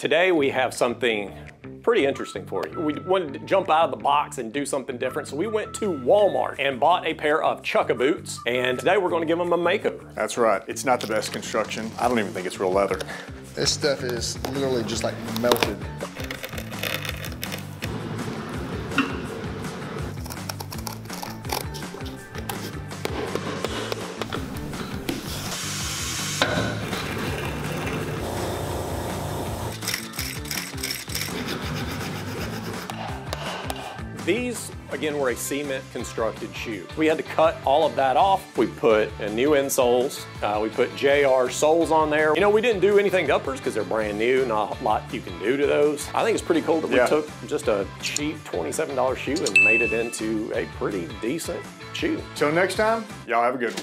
Today we have something pretty interesting for you. We wanted to jump out of the box and do something different, so we went to Walmart and bought a pair of Chukka boots, and today we're gonna give them a makeover. That's right. It's not the best construction. I don't even think it's real leather. This stuff is literally just like melted. These, again, were a cement constructed shoe. We had to cut all of that off. We put a new insoles. Uh, we put JR soles on there. You know, we didn't do anything to uppers because they're brand new. Not a lot you can do to those. I think it's pretty cool that we Yeah. took just a cheap $27 shoe and made it into a pretty decent shoe. Till next time, y'all have a good one.